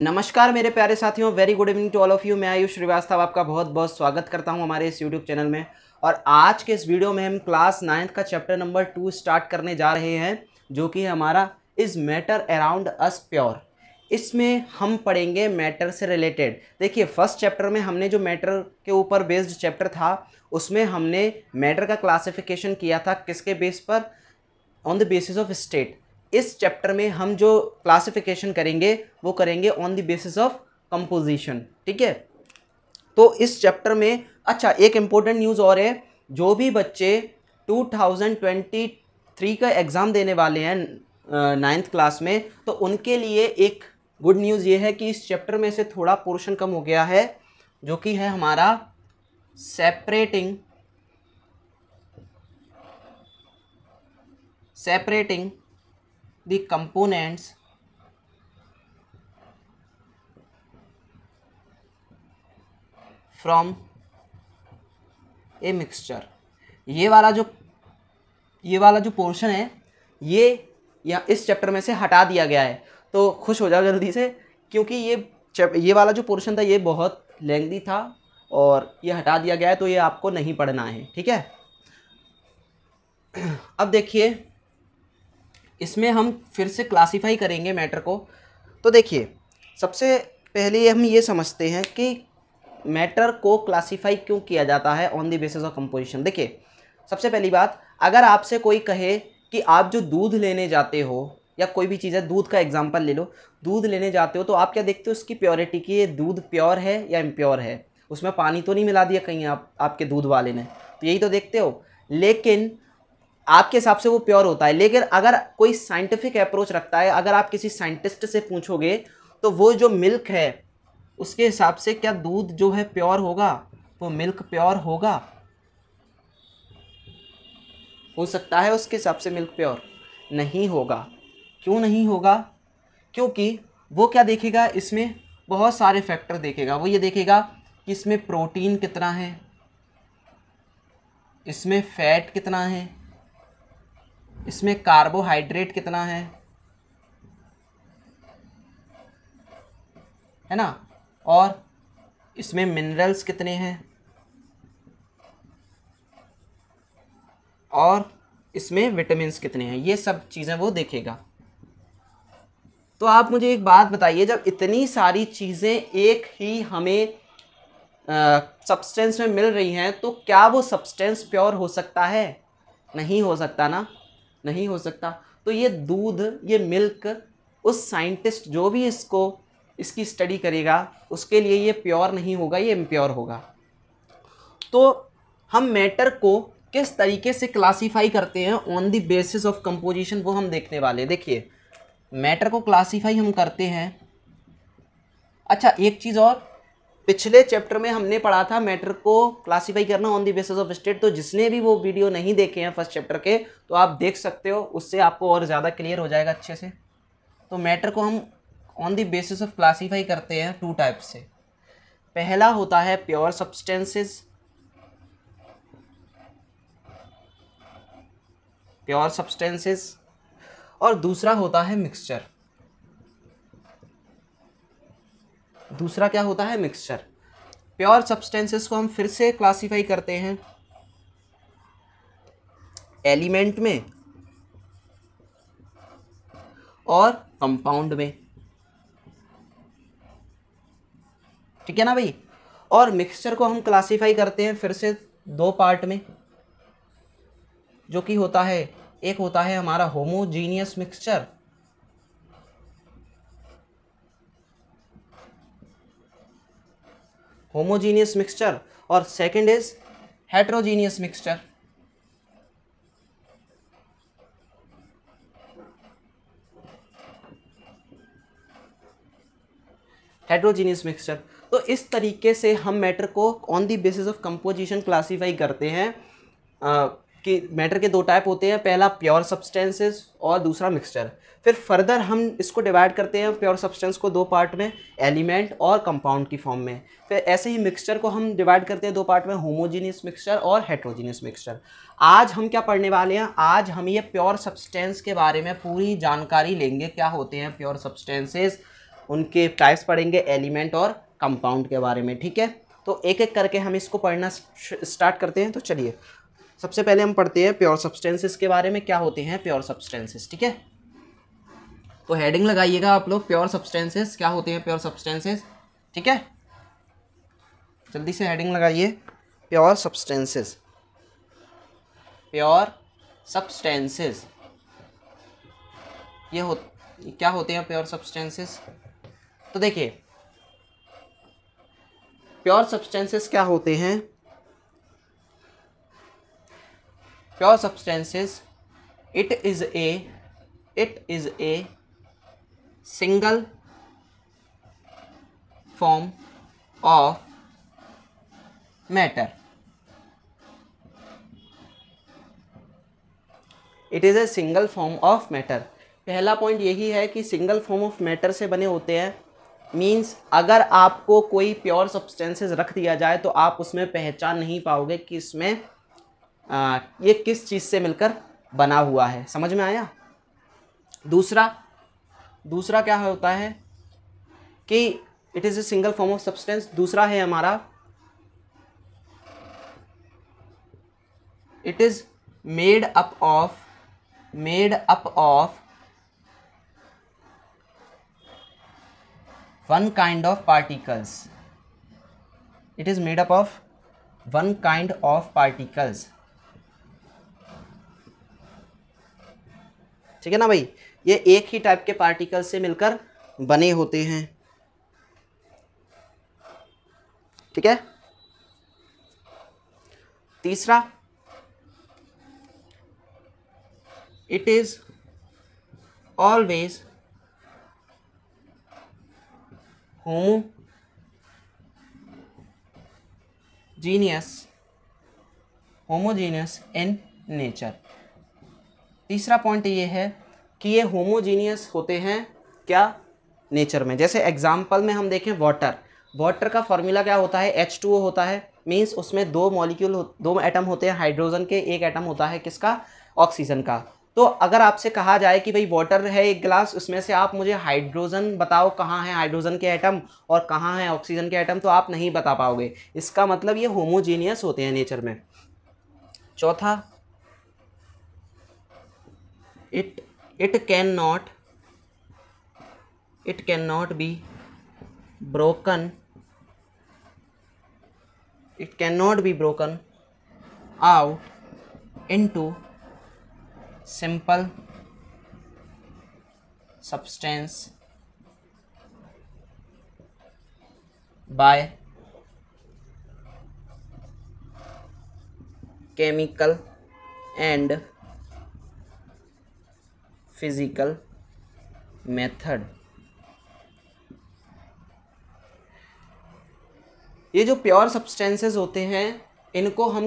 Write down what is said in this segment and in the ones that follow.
नमस्कार मेरे प्यारे साथियों very good evening to all of you मैं आयुष श्रीवास्तव आपका बहुत बहुत स्वागत करता हूँ हमारे इस यूट्यूब चैनल में। और आज के इस वीडियो में हम क्लास नाइन्थ का चैप्टर नंबर टू स्टार्ट करने जा रहे हैं, जो कि हमारा is matter around us pure इसमें हम पढ़ेंगे मैटर से रिलेटेड देखिए फ़र्स्ट चैप्टर में हमने जो मैटर के ऊपर बेस्ड चैप्टर था, उसमें हमने मैटर का क्लासिफिकेशन किया था किसके बेस पर? On the basis of state इस चैप्टर में हम जो क्लासिफिकेशन करेंगे, वो करेंगे on the basis of composition ठीक है? तो इस चैप्टर में अच्छा एक इम्पोर्टेंट न्यूज़ और है, जो भी बच्चे 2023 का एग्ज़ाम देने वाले हैं नाइन्थ क्लास में तो उनके लिए एक गुड न्यूज़ ये है कि इस चैप्टर में से थोड़ा पोर्शन कम हो गया है, जो कि है हमारा separating separating the components from a mixture. ये वाला जो, ये वाला जो पोर्शन है, ये या इस चैप्टर में से हटा दिया गया है। तो खुश हो जाओ जल्दी से, क्योंकि ये ये वाला जो पोर्शन था, ये बहुत लेंदी था और ये हटा दिया गया है तो ये आपको नहीं पढ़ना है, ठीक है? अब देखिए इसमें हम फिर से क्लासीफाई करेंगे मैटर को। तो देखिए, सबसे पहले हम ये समझते हैं कि मैटर को क्लासीफाई क्यों किया जाता है on the basis of composition देखिए, सबसे पहली बात, अगर आपसे कोई कहे कि आप जो दूध लेने जाते हो, या कोई भी चीज़ है, दूध का एग्ज़ाम्पल ले लो, दूध लेने जाते हो तो आप क्या देखते हो उसकी प्योरिटी की ये दूध प्योर है या इम्प्योर है? उसमें पानी तो नहीं मिला दिया कहीं आप, आपके दूध वाले ने। तो यही तो देखते हो। लेकिन आपके हिसाब से वो प्योर होता है, लेकिन अगर कोई साइंटिफिक अप्रोच रखता है, अगर आप किसी साइंटिस्ट से पूछोगे तो वो जो मिल्क है, उसके हिसाब से क्या दूध जो है प्योर होगा? वो मिल्क प्योर होगा? हो सकता है उसके हिसाब से मिल्क प्योर नहीं होगा। क्यों नहीं होगा? क्योंकि वो क्या देखेगा? इसमें बहुत सारे फैक्टर देखेगा। वो ये देखेगा कि इसमें प्रोटीन कितना है, इसमें फैट कितना है इसमें कार्बोहाइड्रेट कितना है? है ना? और इसमें मिनरल्स कितने हैं? और इसमें विटामिन्स कितने हैं? ये सब चीज़ें वो देखेगा। तो आप मुझे एक बात बताइए, जब इतनी सारी चीज़ें एक ही हमें सब्सटेंस में मिल रही हैं तो क्या वो सब्सटेंस प्योर हो सकता है? नहीं हो सकता ना? नहीं हो सकता। तो ये दूध, ये मिल्क उस साइंटिस्ट जो भी इसको, इसकी स्टडी करेगा, उसके लिए ये प्योर नहीं होगा, ये इम्प्योर होगा। तो हम मैटर को किस तरीके से क्लासीफाई करते हैं on the basis of composition वो हम देखने वाले देखिए मैटर को क्लासीफाई हम करते हैं। अच्छा एक चीज़ और पिछले चैप्टर में हमने पढ़ा था मैटर को क्लासीफाई करना on the basis of state तो जिसने भी वो वीडियो नहीं देखे हैं फ़र्स्ट चैप्टर के तो आप देख सकते हो, उससे आपको और ज़्यादा क्लियर हो जाएगा अच्छे से। तो मैटर को हम on the basis of classify करते हैं टू टाइप से। पहला होता है प्योर सब्सटेंसेस प्योर सब्सटेंसेस और दूसरा होता है मिक्सचर दूसरा क्या होता है? मिक्सचर प्योर सब्सटेंसेस को हम फिर से क्लासीफाई करते हैं। एलिमेंट में और कंपाउंड में। ठीक है ना भाई? और मिक्सचर को हम क्लासीफाई करते हैं फिर से दो पार्ट में। जो कि होता है, एक होता है हमारा होमोजीनियस मिक्सचर होमोजीनियस मिक्सचर और second is heterogeneous mixture heterogeneous mixture तो इस तरीके से हम मैटर को on the basis of composition classify करते हैं। कि मैटर के दो टाइप होते हैं, पहला प्योर सब्सटेंसेस और दूसरा मिक्सचर फिर फर्दर हम इसको डिवाइड करते हैं प्योर सब्सटेंस को दो पार्ट में एलिमेंट और कंपाउंड की फॉर्म में. फिर ऐसे ही मिक्सचर को हम डिवाइड करते हैं दो पार्ट में होमोजीनियस मिक्सचर और हेट्रोजीनियस मिक्सचर आज हम क्या पढ़ने वाले हैं? आज हम ये प्योर सब्सटेंस के बारे में पूरी जानकारी लेंगे, क्या होते हैं प्योर सब्सटेंसेस उनके टाइप्स पढ़ेंगे एलिमेंट और कंपाउंड के बारे में, ठीक है? तो एक एक करके हम इसको पढ़ना स्टार्ट करते हैं तो चलिए सबसे पहले हम पढ़ते हैं प्योर सब्सटेंसेस के बारे में, क्या होते हैं प्योर सब्सटेंसेस ठीक है? तो हेडिंग लगाइएगा आप लोग प्योर सब्सटेंसेस क्या होते हैं प्योर सब्सटेंसेस ठीक है? जल्दी से हेडिंग लगाइए प्योर सब्सटेंसेस प्योर सब्सटेंसेस ये हो, क्या होते हैं प्योर सब्सटेंसेस तो देखिए प्योर सब्सटेंसेस क्या होते हैं? Pure substances it is a it is a single form of matter it is a single form of matter पहला पॉइंट यही है कि सिंगल फॉर्म ऑफ़ मैटर से बने होते हैं। मीन्स अगर आपको कोई प्योर सब्सटेंसेस रख दिया जाए तो आप उसमें पहचान नहीं पाओगे कि इसमें आ, ये किस चीज़ से मिलकर बना हुआ है? समझ में आया? दूसरा दूसरा क्या होता है कि it is a single form of substance दूसरा है हमारा it is made up of made up of one kind of particles it is made up of one kind of particles. ठीक है ना भाई? ये एक ही टाइप के पार्टिकल से मिलकर बने होते हैं। ठीक है? तीसरा it is always homogeneous homogeneous in nature तीसरा पॉइंट ये है कि ये होमोजीनियस होते हैं क्या? नेचर में। जैसे एग्ज़ाम्पल में हम देखें वाटर वाटर का फॉर्मूला क्या होता है? एच टू ओ होता है। मीन्स उसमें दो मॉलिक्यूल दो एटम होते हैं। हाइड्रोजन के एक एटम होता है किसका? ऑक्सीजन का। तो अगर आपसे कहा जाए कि भाई वाटर है एक गिलास उसमें से आप मुझे हाइड्रोजन बताओ कहाँ है हाइड्रोजन के एटम और कहाँ है ऑक्सीजन के एटम तो आप नहीं बता पाओगे। इसका मतलब ये होमोजीनियस होते हैं नेचर में। चौथा it it cannot it cannot be broken. It cannot be broken out into simple substance by chemical and physical method ये जो प्योर सब्सटेंसेस होते हैं, इनको हम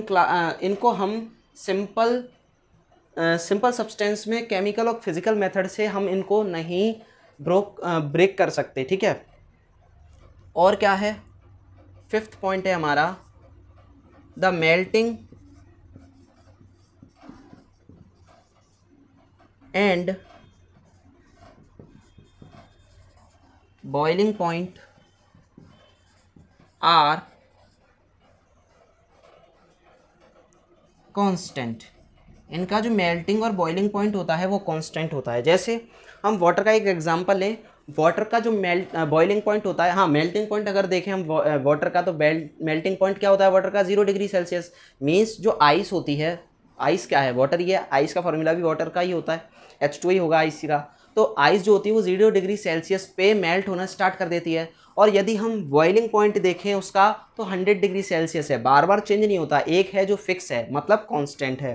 इनको हम सिंपल सिंपल सब्सटेंस में केमिकल और फ़िज़िकल मेथड से हम इनको नहीं ब्रोक ब्रेक कर सकते, ठीक है? और क्या है? फिफ्थ पॉइंट है हमारा the melting and boiling point are constant इनका जो मेल्टिंग और बॉइलिंग पॉइंट होता है, वो कांस्टेंट होता है। जैसे हम वाटर का एक एग्जांपल लें वाटर का जो मेल्ट बॉइलिंग पॉइंट होता है हाँ मेल्टिंग पॉइंट अगर देखें हम वाटर का तो मेल्टिंग पॉइंट क्या होता है? वाटर का ज़ीरो डिग्री सेल्सियस मीन्स जो आइस होती है आइस क्या है? वाटर ये आइस का फॉर्मूला भी वाटर का ही होता है। एच टू ही होगा आइस का तो आइस जो होती है वो ज़ीरो डिग्री सेल्सियस पे मेल्ट होना स्टार्ट कर देती है। और यदि हम बॉइलिंग पॉइंट देखें उसका तो हंड्रेड डिग्री सेल्सियस है। बार बार चेंज नहीं होता। एक है जो फिक्स है मतलब कॉन्स्टेंट है।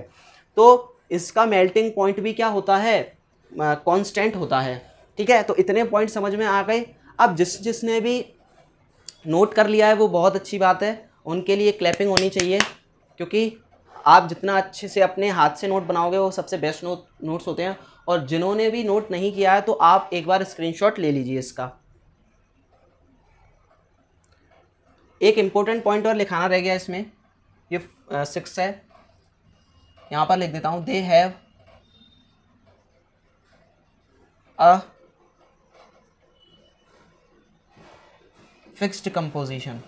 तो इसका मेल्टिंग पॉइंट भी क्या होता है? कांस्टेंट होता है। ठीक है? तो इतने पॉइंट समझ में आ गए। अब जिस जिसने भी नोट कर लिया है, वो बहुत अच्छी बात है। उनके लिए क्लैपिंग होनी चाहिए। क्योंकि आप जितना अच्छे से अपने हाथ से नोट बनाओगे, वो सबसे बेस्ट नोट नोट्स होते हैं। और जिन्होंने भी नोट नहीं किया है तो आप एक बार स्क्रीनशॉट ले लीजिए इसका। एक इम्पोर्टेंट पॉइंट और लिखाना रह गया इसमें। ये सिक्स है। यहाँ पर लिख देता हूँ they have a fixed composition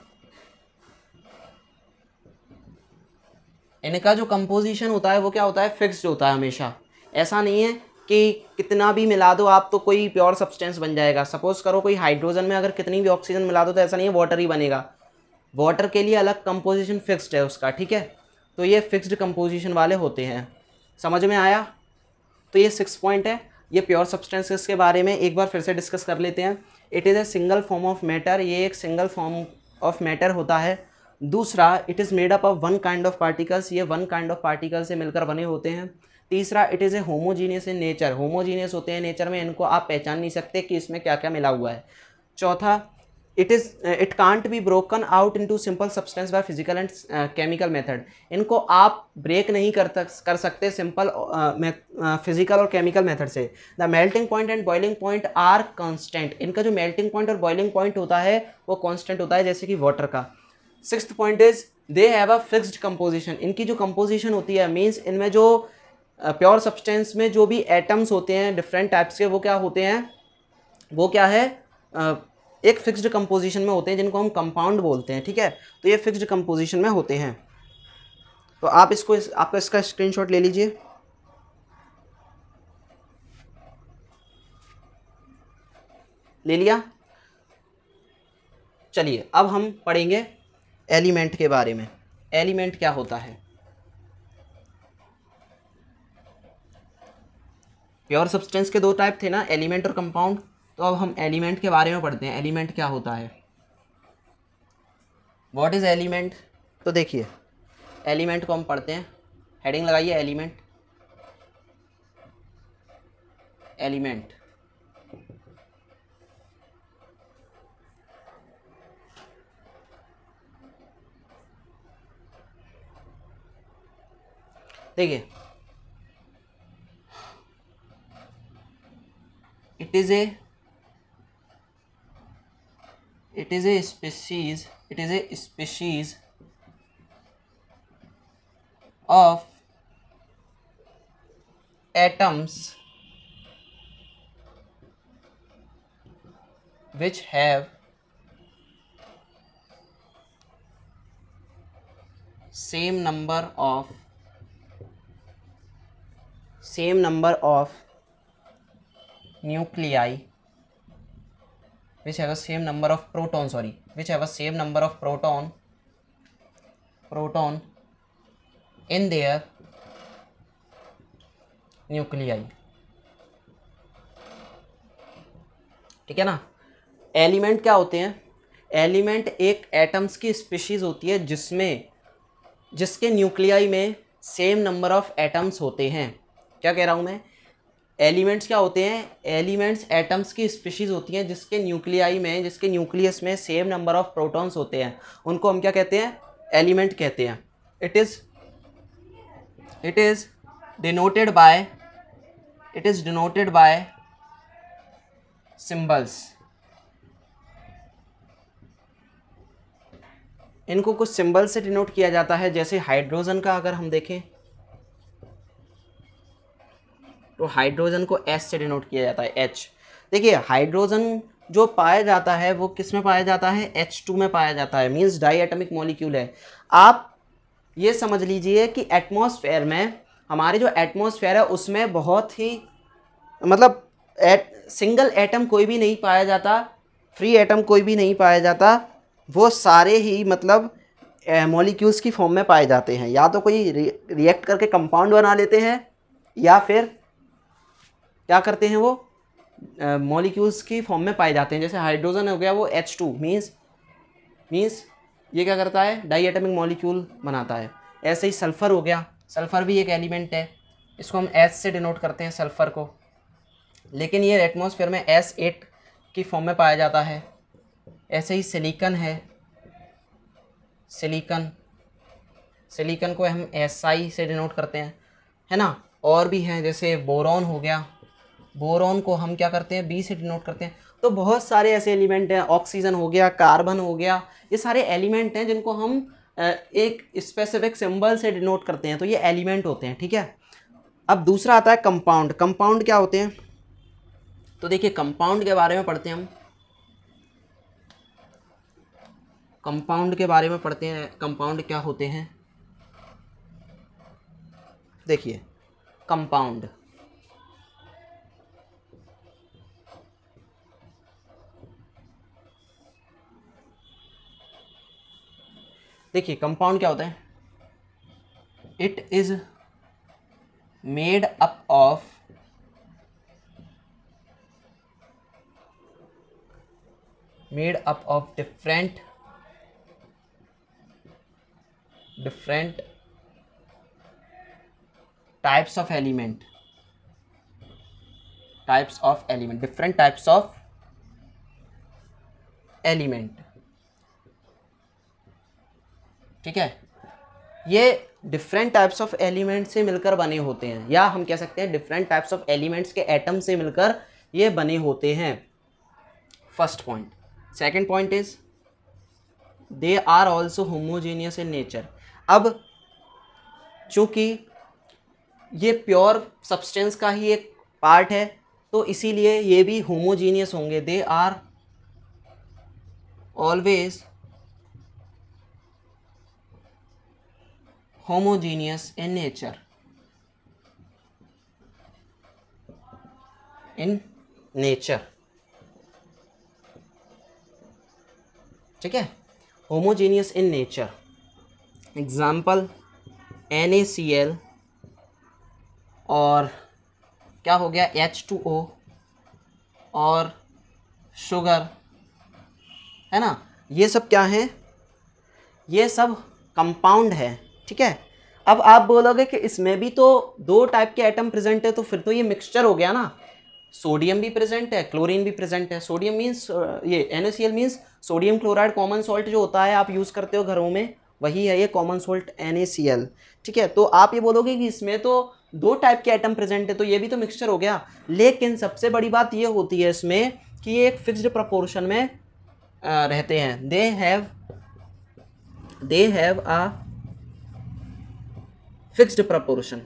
इनका जो कंपोजिशन होता है, वो क्या होता है? फिक्स्ड होता है हमेशा। ऐसा नहीं है कि कितना भी मिला दो, आप तो कोई प्योर सब्सटेंस बन जाएगा। सपोज़ करो कोई हाइड्रोजन में अगर कितनी भी ऑक्सीजन मिला दो तो ऐसा नहीं है वाटर ही बनेगा। वाटर के लिए अलग कंपोजिशन फिक्स्ड है उसका, ठीक है? तो ये फिक्स्ड कंपोजिशन वाले होते हैं। समझ में आया? तो ये सिक्स पॉइंट है। ये प्योर सब्सटेंसेस के बारे में एक बार फिर से डिस्कस कर लेते हैं। It is a single form of matter ये एक सिंगल फॉर्म ऑफ़ मैटर होता है। दूसरा it is made up of one kind of particles ये वन काइंड ऑफ़ पार्टिकल से मिलकर बने होते हैं। तीसरा it is a homogeneous in nature homogeneous होते हैं नेचर में, इनको आप पहचान नहीं सकते कि इसमें क्या क्या मिला हुआ है। चौथा it is it can't be broken out into simple substance by physical and chemical method इनको आप ब्रेक नहीं कर कर सकते सिंपल फ़िज़िकल और केमिकल मेथड से। The melting point and boiling point are constant इनका जो मेल्टिंग पॉइंट और बॉइलिंग पॉइंट होता है, वो कॉन्स्टेंट होता है जैसे कि वाटर का। Six point is they have a fixed composition इनकी जो कंपोजिशन होती है मीन्स इनमें जो प्योर uh, सब्सटेंस में जो भी एटम्स होते हैं डिफरेंट टाइप्स के वो क्या होते हैं? वो क्या है? uh, एक फिक्स्ड कंपोजिशन में होते हैं जिनको हम कंपाउंड बोलते हैं ठीक है? तो ये फिक्स्ड कंपोजिशन में होते हैं। तो आप इसको इस, आपका इसका स्क्रीनशॉट ले लीजिए। ले लिया? चलिए अब हम पढ़ेंगे। एलिमेंट के बारे में। एलिमेंट क्या होता है? प्योर सब्सटेंस के दो टाइप थे ना, एलिमेंट और कंपाउंड। तो अब हम एलिमेंट के बारे में पढ़ते हैं। एलिमेंट क्या होता है? वॉट इज़ एलिमेंट तो देखिए, एलिमेंट को हम पढ़ते हैं। हेडिंग लगाइए, एलिमेंट। एलिमेंट देखिए। It is a it is a species it is a species of atoms which have same number of same number of nuclei which have a same number of proton sorry which have a same number of proton proton in their nuclei ठीक है ना element क्या होते हैं element एक atoms की species होती है जिसमें जिसके न्यूक्लियाई में सेम नंबर ऑफ़ एटम्स होते हैं क्या कह रहा हूँ मैं? एलिमेंट्स क्या होते हैं? एलिमेंट्स एटम्स की स्पीशीज़ होती हैं जिसके न्यूक्लियाई में, जिसके न्यूक्लियस में सेम नंबर ऑफ़ प्रोटॉन्स होते हैं। उनको हम क्या कहते हैं? एलिमेंट कहते हैं। It is it is denoted by it is denoted by symbols इनको कुछ सिंबल से डिनोट किया जाता है, जैसे हाइड्रोजन का अगर हम देखें। तो हाइड्रोजन को एस से डिनोट किया जाता है एच देखिए हाइड्रोजन जो पाया जाता है, वो किसमें पाया जाता है? एच टू में पाया जाता है मीन्स डाई एटमिक मॉलिक्यूल है। आप ये समझ लीजिए कि एटमॉस्फेयर में, हमारे जो एटमॉस्फेयर है, उसमें बहुत ही मतलब एट सिंगल एटम कोई भी नहीं पाया जाता फ्री एटम कोई भी नहीं पाया जाता, वो सारे ही मतलब मॉलिक्यूल्स की फॉर्म में पाए जाते हैं। या तो कोई रिएक्ट करके कंपाउंड बना लेते हैं, या फिर क्या करते हैं वो? मॉलिक्यूल्स की फॉर्म में पाए जाते हैं। जैसे हाइड्रोजन हो गया, वो एच टू मीन्स मीन्स ये क्या करता है? डाई एटमिक मॉलिक्यूल बनाता है। ऐसे ही सल्फ़र हो गया। सल्फ़र भी एक एलिमेंट है। इसको हम एस से डिनोट करते हैं सल्फ़र को। लेकिन ये एटमोसफेयर में एस एट की फॉर्म में पाया जाता है। ऐसे ही सिलिकन है। सिलिकन सिलिकन को हम एस आई से डिनोट करते हैं। है ना? और भी हैं, जैसे बोरॉन हो गया। बोरॉन को हम क्या करते हैं? बी से डिनोट करते हैं। तो बहुत सारे ऐसे एलिमेंट हैं। ऑक्सीजन हो गया कार्बन हो गया। ये सारे एलिमेंट हैं जिनको हम एक स्पेसिफिक सिंबल से डिनोट करते हैं। तो ये एलिमेंट होते हैं, ठीक है? अब दूसरा आता है कंपाउंड कंपाउंड क्या होते हैं? तो देखिए कंपाउंड के बारे में पढ़ते हैं हम। कंपाउंड के बारे में पढ़ते हैं। कंपाउंड क्या होते हैं? देखिए कंपाउंड देखिए कंपाउंड क्या होता है? It is made up of made up of different different types of element types of element different types of element ठीक है? ये डिफरेंट टाइप्स ऑफ़ एलिमेंट से मिलकर बने होते हैं, या हम कह सकते हैं डिफरेंट टाइप्स ऑफ़ एलिमेंट्स के एटम से मिलकर ये बने होते हैं। First point second point is they are also homogeneous in nature अब, चूँकि ये प्योर सब्सटेंस का ही एक पार्ट है तो इसीलिए ये भी होमोजीनियस होंगे। They are always homogeneous in nature. In nature. ठीक है? Homogeneous in nature example N A C L और क्या हो गया? एच टू ओ और शुगर है ना? ये सब क्या है? ये सब कंपाउंड है। ठीक है? अब आप बोलोगे कि इसमें भी तो दो टाइप के एटम प्रेजेंट है तो फिर तो ये मिक्सचर हो गया ना। सोडियम भी प्रेजेंट है क्लोरीन भी प्रेजेंट है। सोडियम मीन्स ये N means sodium chloride common salt जो होता है, आप यूज़ करते हो घरों में, वही है ये कॉमन सॉल्ट एन ठीक है? तो आप ये बोलोगे कि इसमें तो दो टाइप के आइटम प्रेजेंट है तो ये भी तो मिक्सचर हो गया। लेकिन सबसे बड़ी बात ये होती है इसमें कि ये एक फिक्स्ड प्रपोर्शन में रहते हैं। They have they have a fixed proportion.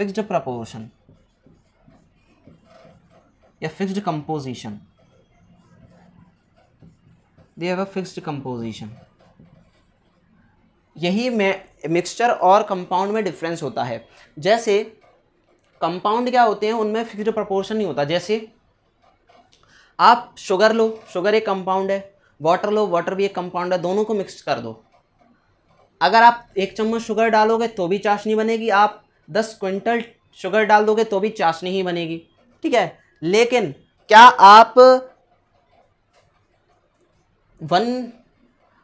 Fixed proportion. या fixed composition. They have a fixed composition? यही मिक्सचर और कंपाउंड में डिफरेंस होता है। जैसे कंपाउंड क्या होते हैं, उनमें फिक्स्ड प्रपोर्शन नहीं होता। जैसे, आप शुगर लो शुगर एक कंपाउंड है वाटर लो वाटर भी एक कंपाउंड है, दोनों को मिक्स कर दो। अगर आप एक चम्मच शुगर डालोगे तो भी चाशनी बनेगी, आप दस क्विंटल शुगर डाल दोगे तो भी चाशनी ही बनेगी। ठीक है? लेकिन क्या आप वन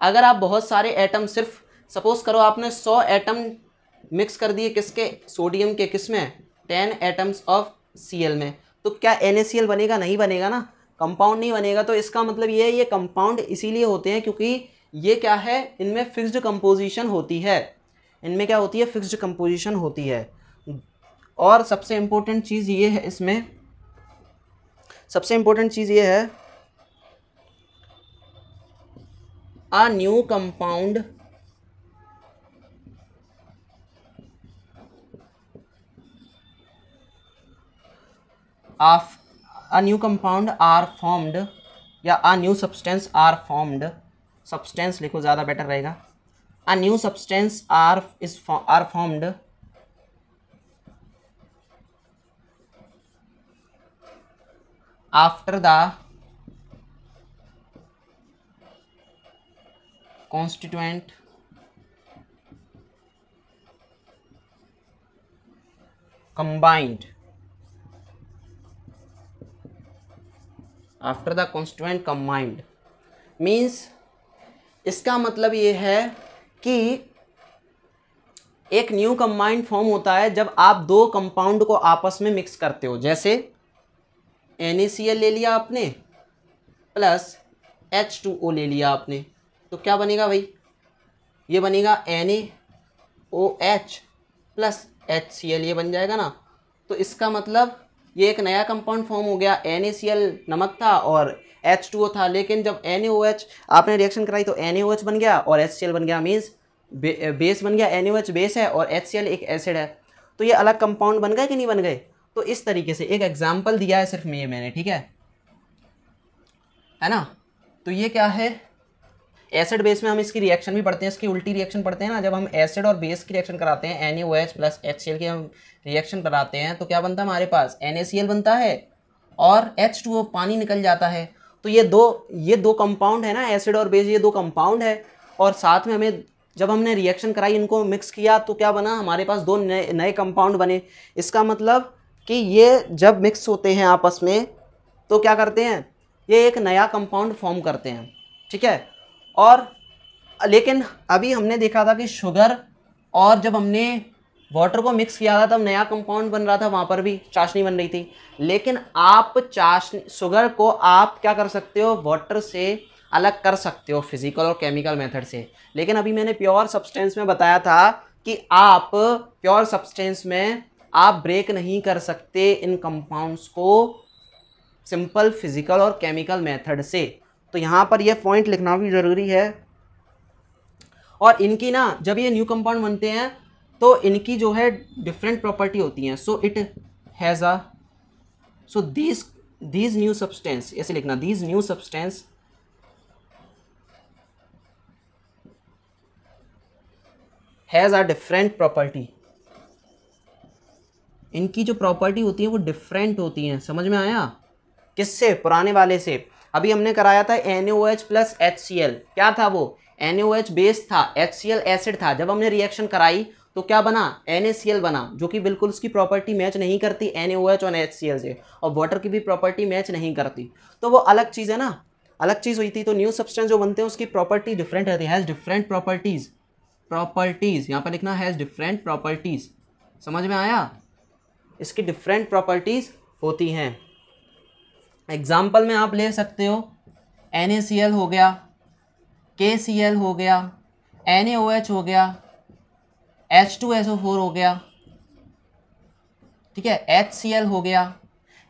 अगर आप बहुत सारे एटम सिर्फ़ सपोज़ करो आपने सौ एटम मिक्स कर दिए किसके? सोडियम के किसमें? टेन एटम्स ऑफ़ सीएल में। तो क्या एन बनेगा? नहीं बनेगा ना। कंपाउंड नहीं बनेगा। तो इसका मतलब ये है, ये कंपाउंड इसीलिए होते हैं क्योंकि ये क्या है? इनमें फिक्स्ड कंपोजिशन होती है। इनमें क्या होती है? फिक्स्ड कंपोजिशन होती है। और सबसे इम्पोर्टेंट चीज़ ये है इसमें। सबसे इम्पोर्टेंट चीज़ ये है a new compound of a new compound are formed या a new substance are formed substance लिखो, ज़्यादा बेटर रहेगा। A new substance are is are formed after the constituent combined after the constituent combined means इसका मतलब ये है कि एक न्यू कंबाइंड फॉर्म होता है जब आप दो कंपाउंड को आपस में मिक्स करते हो। जैसे एन ले लिया आपने प्लस एच ले लिया आपने। तो क्या बनेगा भाई? ये बनेगा N O H plus H C L ये बन जाएगा ना। तो इसका मतलब ये एक नया कंपाउंड फॉर्म हो गया। एन नमक था और एच टू ओ था, लेकिन जब एन एच आपने रिएक्शन कराई तो एन एच बन गया और एच सी एल बन गया मीन्स बेस बन गया एन एच बेस है और एच सी एल एक एसिड है। तो ये अलग कंपाउंड बन गए कि नहीं बन गए? तो इस तरीके से एक एग्ज़ाम्पल दिया है सिर्फ़ ये मैंने, ठीक है? है ना? तो ये क्या है? एसिड बेस में हम इसकी रिएक्शन भी पढ़ते हैं, इसकी उल्टी रिएक्शन पढ़ते हैं ना? जब हम एसिड और बेस की रिएक्शन कराते हैं N O H plus H C L की हम रिएक्शन कराते हैं तो क्या बनता है हमारे पास? एन ए सी एल बनता है और एच टू ओ पानी निकल जाता है। तो ये दो ये दो कंपाउंड है ना एसिड और बेस ये दो कंपाउंड है। और साथ में हमें, जब हमने रिएक्शन कराई, इनको मिक्स किया तो क्या बना? हमारे पास दो नए नए कंपाउंड बने। इसका मतलब कि ये जब मिक्स होते हैं आपस में तो क्या करते हैं? ये एक नया कंपाउंड फॉर्म करते हैं, ठीक है? और, लेकिन अभी हमने देखा था कि शुगर और जब हमने वाटर को मिक्स किया था, तब नया कंपाउंड बन रहा था, वहाँ पर भी चाशनी बन रही थी। लेकिन आप चाशनी शुगर को आप क्या कर सकते हो? वाटर से अलग कर सकते हो फ़िज़िकल और केमिकल मेथड से। लेकिन अभी मैंने प्योर सब्सटेंस में बताया था कि आप प्योर सब्सटेंस में आप ब्रेक नहीं कर सकते इन कंपाउंड्स को सिंपल फ़िज़िकल और केमिकल मेथड से। तो यहाँ पर यह पॉइंट लिखना भी ज़रूरी है। और इनकी ना, जब ये न्यू कंपाउंड बनते हैं तो इनकी जो है डिफरेंट प्रॉपर्टी होती हैं। So it has a so these these new substance ऐसे लिखना these new substance has a different property इनकी जो प्रॉपर्टी होती है, वो डिफरेंट होती हैं। समझ में आया? किससे? पुराने वाले से। अभी हमने कराया था N O H plus H C L क्या था वो? एन ओ एच बेस था। एच सी एल एसिड था। जब हमने रिएक्शन कराई तो क्या बना? एन बना, जो कि बिल्कुल उसकी प्रॉपर्टी मैच नहीं करती एन और एच सी, और वाटर की भी प्रॉपर्टी मैच नहीं करती। तो वो अलग चीज़ है ना? अलग चीज़ हुई थी तो न्यू सब्सटेंस जो बनते हैं, उसकी प्रॉपर्टी डिफरेंट रहती हैज़ डिफरेंट प्रॉपर्टीज़ प्रॉपर्टीज़ यहाँ पर लिखना हैज़ डिफरेंट प्रॉपर्टीज़ समझ में आया? इसकी डिफरेंट प्रॉपर्टीज़ होती हैं। एग्ज़ाम्पल में आप ले सकते हो। एन हो गया के हो गया एन हो गया H two S O four हो गया। ठीक है? एच सी एल हो गया।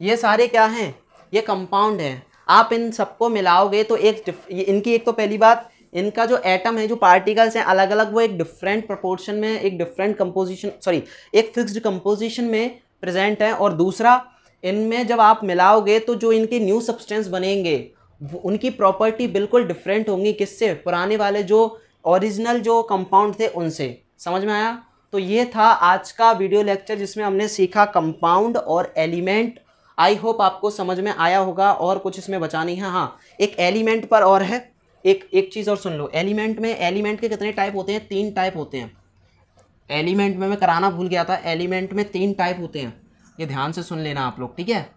ये सारे क्या हैं? ये कंपाउंड हैं। आप इन सबको मिलाओगे तो एक इनकी एक तो पहली बात, इनका जो एटम है, जो पार्टिकल्स हैं अलग अलग वो एक डिफरेंट प्रोपोर्शन में, एक डिफरेंट कंपोजिशन सॉरी एक फिक्स्ड कंपोजिशन में प्रेजेंट है। और दूसरा, इनमें जब आप मिलाओगे तो जो इनके न्यू सब्सटेंस बनेंगे उनकी प्रॉपर्टी बिल्कुल डिफरेंट होंगी। किससे? पुराने वाले जो ओरिजिनल जो कंपाउंड थे, उनसे। समझ में आया? तो ये था आज का वीडियो लेक्चर जिसमें हमने सीखा कंपाउंड और एलिमेंट आई होप आपको समझ में आया होगा और कुछ इसमें बचा नहीं है। हाँ एक एलिमेंट पर और है। एक एक चीज़ और सुन लो। एलिमेंट में एलिमेंट के कितने टाइप होते हैं? तीन टाइप होते हैं। एलिमेंट में मैं कराना भूल गया था। एलिमेंट में तीन टाइप होते हैं। ये ध्यान से सुन लेना आप लोग, ठीक है?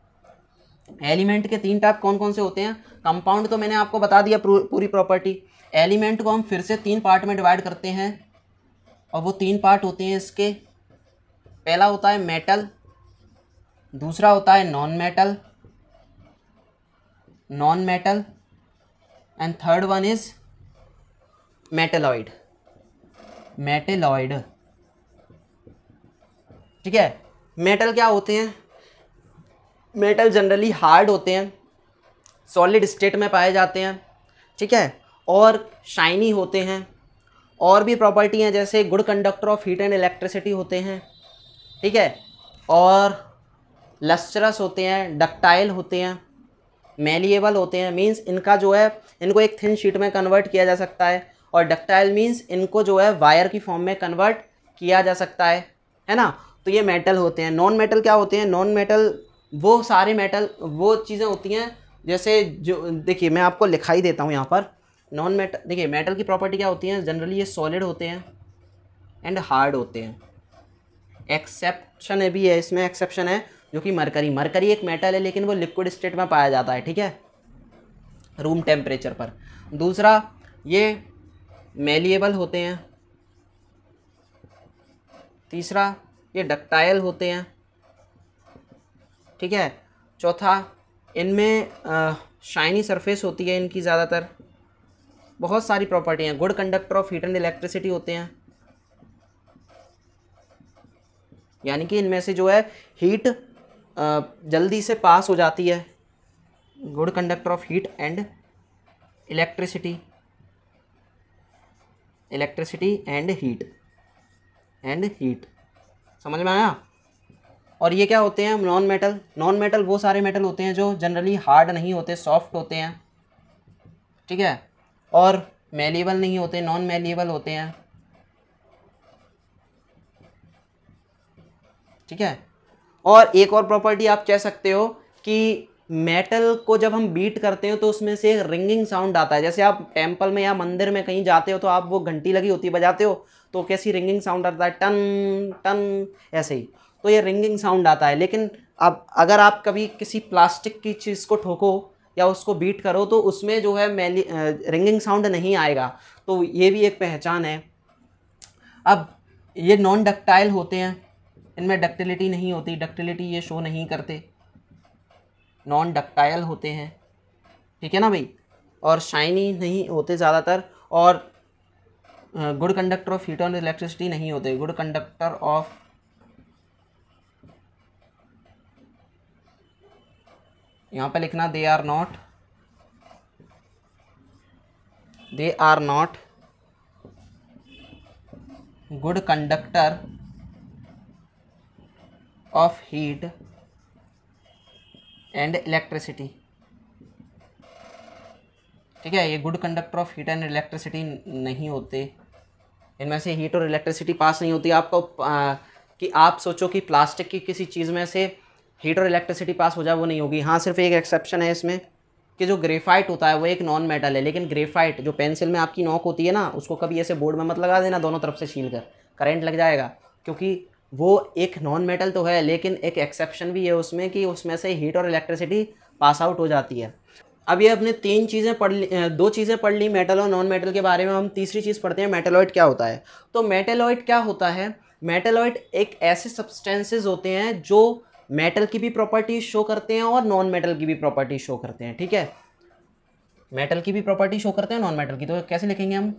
एलिमेंट के तीन टाइप कौन कौन से होते हैं? कंपाउंड तो मैंने आपको बता दिया पूरी प्रॉपर्टी एलिमेंट को हम फिर से तीन पार्ट में डिवाइड करते हैं। और वो तीन पार्ट होते हैं इसके। पहला होता है मेटल दूसरा होता है non metal non metal and third one is metalloid metalloid ठीक है? मेटल क्या होते हैं? मेटल जनरली हार्ड होते हैं। सॉलिड स्टेट में पाए जाते हैं। ठीक है? और शाइनी होते हैं। और भी प्रॉपर्टी हैं, जैसे good conductor of heat and electricity होते हैं, ठीक है? और लस्चरस होते हैं डक्टाइल होते हैं मेलिएबल होते हैं मींस इनका जो है, इनको एक थिन शीट में कन्वर्ट किया जा सकता है, और डक्टाइल मींस इनको जो है वायर की फॉर्म में कन्वर्ट किया जा सकता है है ना? तो ये मेटल होते हैं। नॉन मेटल क्या होते हैं? नॉन मेटल वो सारे मेटल वो चीज़ें होती हैं, जैसे जो, देखिए, मैं आपको लिखाई देता हूँ यहाँ पर। नॉन मेटल देखिए मेटल की प्रॉपर्टी क्या होती है? जनरली ये सॉलिड होते हैं एंड हार्ड होते हैं। एक्सेप्शन है भी है, इसमें एक्सेप्शन है, जो कि मरकरी मरकरी एक मेटल है, लेकिन वो लिक्विड स्टेट में पाया जाता है, ठीक है? रूम टेम्परेचर पर। दूसरा, ये मेलिएबल होते हैं। तीसरा, ये डक्टाइल होते हैं। ठीक है? चौथा, इनमें शाइनी सरफेस होती है इनकी ज़्यादातर। बहुत सारी प्रॉपर्टी हैं। Good conductor of heat and electricity होते हैं। यानी कि इनमें से जो है हीट जल्दी से पास हो जाती है। Good conductor of heat and electricity electricity and heat and heat समझ में आया? और ये क्या होते हैं? नॉन मेटल नॉन मेटल वो सारे मेटल होते हैं जो जनरली हार्ड नहीं होते सॉफ्ट होते हैं। ठीक है? और मेलिएबल नहीं होते नॉन मेलिएबल होते हैं। ठीक है? और एक और प्रॉपर्टी आप कह सकते हो कि मेटल को जब हम बीट करते हैं तो उसमें से रिंगिंग साउंड आता है। जैसे आप टेंपल में या मंदिर में कहीं जाते हो तो आप वो घंटी लगी होती बजाते हो तो कैसी रिंगिंग साउंड आता है? टन टन, ऐसे ही। तो ये रिंगिंग साउंड आता है। लेकिन अब अगर आप कभी किसी प्लास्टिक की चीज़ को ठोको या उसको बीट करो तो उसमें जो है मैली रिंगिंग साउंड नहीं आएगा। तो ये भी एक पहचान है। अब ये नॉन डक्टाइल होते हैं। इनमें डक्टिलिटी नहीं होती। डक्टिलिटी ये शो नहीं करते। नॉन डक्टाइल होते हैं। ठीक है ना भाई? और शाइनी नहीं होते ज़्यादातर। और गुड कंडक्टर ऑफ़ हीट और इलेक्ट्रिसिटी नहीं होते। गुड कंडक्टर ऑफ़ यहाँ पे लिखना they are not they are not good conductor of heat and electricity ठीक है ये good conductor of heat and electricity नहीं होते। इनमें से हीट और इलेक्ट्रिसिटी पास नहीं होती। आपको आ, कि आप सोचो कि प्लास्टिक की किसी चीज़ में से हीट और इलेक्ट्रिसिटी पास हो जाए, वो नहीं होगी। हाँ सिर्फ़ एक एक्सेप्शन है इसमें कि जो ग्रेफाइट होता है, वो एक नॉन मेटल है, लेकिन ग्रेफाइट जो पेंसिल में आपकी नोक होती है ना, उसको कभी ऐसे बोर्ड में मत लगा देना, दोनों तरफ़ से छील कर करेंट लग जाएगा, क्योंकि वो एक नॉन मेटल तो है, लेकिन एक एक्सेप्शन भी है उसमें कि उसमें से हीट और इलेक्ट्रिसिटी पास आउट हो जाती है। अब ये अपने तीन चीज़ें पढ़ ली दो चीज़ें पढ़ ली मेटल और नॉन मेटल के बारे में, हम तीसरी चीज़ पढ़ते हैं मेटलॉइड क्या होता है? तो मेटलॉइड क्या होता है? मेटेलॉइड एक ऐसे सब्सटेंसेज होते हैं, जो मेटल की भी प्रॉपर्टी शो करते हैं और नॉन मेटल की भी प्रॉपर्टी शो करते हैं, ठीक है? मेटल की भी प्रॉपर्टी शो करते हैं नॉन मेटल की तो कैसे लिखेंगे हम?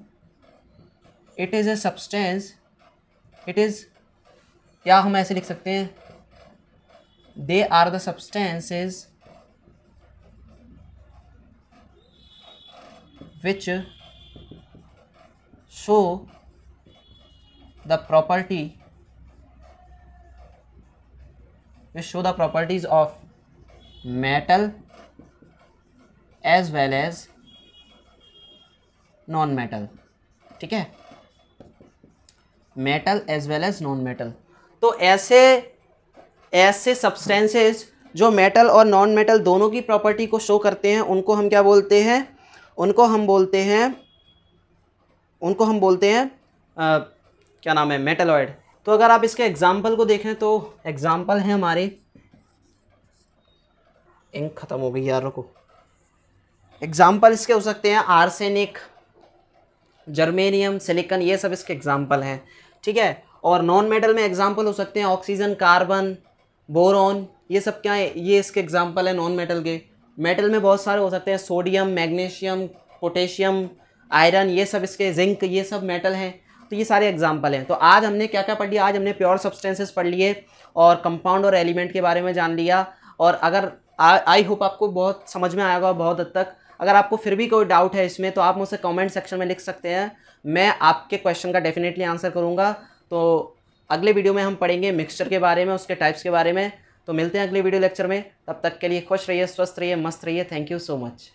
It is a substance it is या हम ऐसे लिख सकते हैं? They are the substances which show the property which show the properties of metal as well as non metal ठीक है? Metal as well as non metal तो ऐसे ऐसे सब्सटेंसेस जो मेटल और नॉन मेटल दोनों की प्रॉपर्टी को शो करते हैं उनको हम क्या बोलते हैं? उनको हम बोलते हैं उनको हम बोलते हैं आ, क्या नाम है? मेटलॉइड तो अगर आप इसके एग्ज़ाम्पल को देखें तो एग्ज़ाम्पल है हमारे। इंक ख़त्म हो गई यार, रुको। एग्ज़ाम्पल इसके हो सकते हैं आर्सेनिक जर्मेनियम सिलिकन ये सब इसके एग्ज़ाम्पल हैं, ठीक है? और नॉन मेटल में एग्ज़ाम्पल हो सकते हैं ऑक्सीजन कार्बन बोरॉन ये सब क्या है? ये इसके एग्ज़ाम्पल है नॉन मेटल के। मेटल में बहुत सारे हो सकते हैं सोडियम मैग्नीशियम पोटेशियम आयरन ये सब इसके जिंक ये सब मेटल हैं। तो ये सारे एग्ज़ाम्पल हैं। तो आज हमने क्या क्या पढ़ लिया? आज हमने प्योर सब्सटेंसेस पढ़ लिए और कंपाउंड और एलिमेंट के बारे में जान लिया। और अगर आई होप आपको बहुत समझ में आएगा बहुत हद तक। अगर आपको फिर भी कोई डाउट है इसमें तो आप मुझसे कमेंट सेक्शन में लिख सकते हैं। मैं आपके क्वेश्चन का डेफिनेटली आंसर करूँगा। तो अगले वीडियो में हम पढ़ेंगे मिक्सचर के बारे में, उसके टाइप्स के बारे में। तो मिलते हैं अगले वीडियो लेक्चर में। तब तक के लिए खुश रहिए, स्वस्थ रहिए, मस्त रहिए। Thank you so much